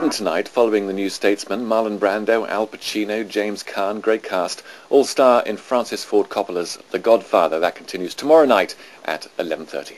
Tonight, following The New Statesman, Marlon Brando, Al Pacino, James Caan, great cast, all star in Francis Ford Coppola's The Godfather. That continues tomorrow night at 11.30.